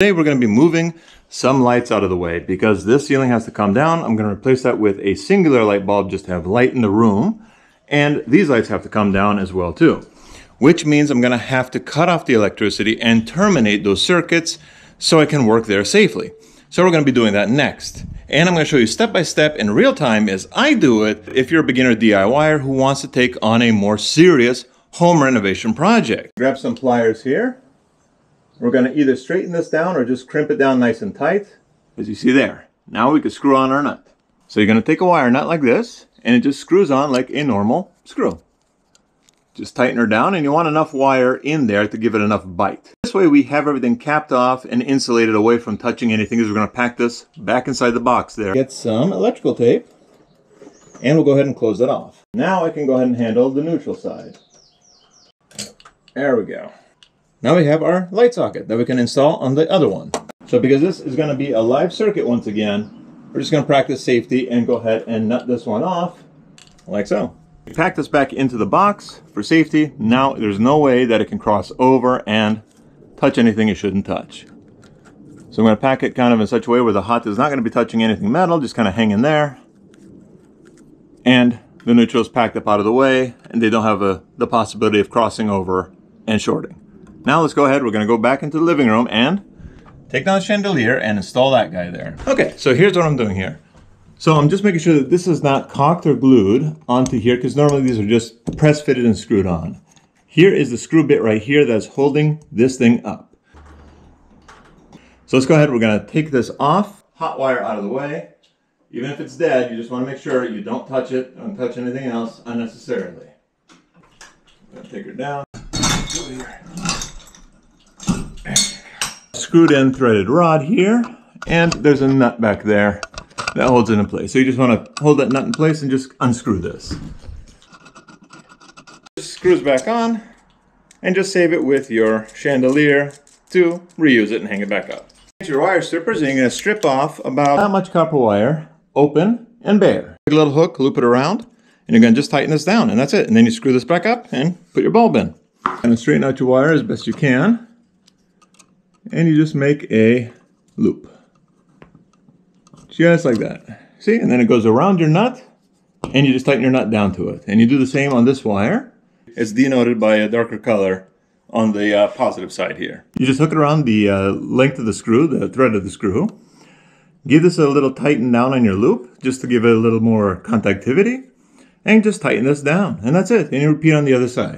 Today we're going to be moving some lights out of the way because this ceiling has to come down. I'm going to replace that with a singular light bulb just to have light in the room. And these lights have to come down as well too. Which means I'm going to have to cut off the electricity and terminate those circuits so I can work there safely. So we're going to be doing that next. And I'm going to show you step by step in real time as I do it if you're a beginner DIYer who wants to take on a more serious home renovation project. Grab some pliers here we're going to either straighten this down or just crimp it down nice and tight, as you see there. Now we can screw on our nut. So you're going to take a wire nut like this, and it just screws on like a normal screw. Just tighten her down, and you want enough wire in there to give it enough bite. This way we have everything capped off and insulated away from touching anything, as we're going to pack this back inside the box there. Get some electrical tape, and we'll go ahead and close that off. Now I can go ahead and handle the neutral side. There we go. Now we have our light socket that we can install on the other one. So because this is going to be a live circuit once again, we're just going to practice safety and go ahead and nut this one off like so. We pack this back into the box for safety. Now there's no way that it can cross over and touch anything it shouldn't touch. So I'm going to pack it kind of in such a way where the hot is not going to be touching anything metal, just kind of hanging there. And the neutral is packed up out of the way and they don't have a, the possibility of crossing over and shorting. Now let's go ahead, we're gonna go back into the living room and take down the chandelier and install that guy there. Okay, so here's what I'm doing here. So I'm just making sure that this is not caulked or glued onto here because normally these are just press fitted and screwed on. Here is the screw bit right here that's holding this thing up. So let's go ahead, we're gonna take this off, hot wire out of the way. Even if it's dead, you just wanna make sure you don't touch it, don't touch anything else unnecessarily. take her down, screwed in threaded rod here, and there's a nut back there that holds it in place. So you just want to hold that nut in place and just unscrew this. Just screws back on, and just save it with your chandelier to reuse it and hang it back up. Get your wire strippers, and you're going to strip off about that much copper wire, open and bare. Take a little hook, loop it around, and you're going to just tighten this down, and that's it. And then you screw this back up and put your bulb in. And straighten out your wire as best you can and you just make a loop. Just like that. See, and then it goes around your nut and you just tighten your nut down to it. And you do the same on this wire. It's denoted by a darker color on the uh, positive side here. You just hook it around the uh, length of the screw, the thread of the screw. Give this a little tighten down on your loop just to give it a little more contactivity. And just tighten this down. And that's it. And you repeat on the other side.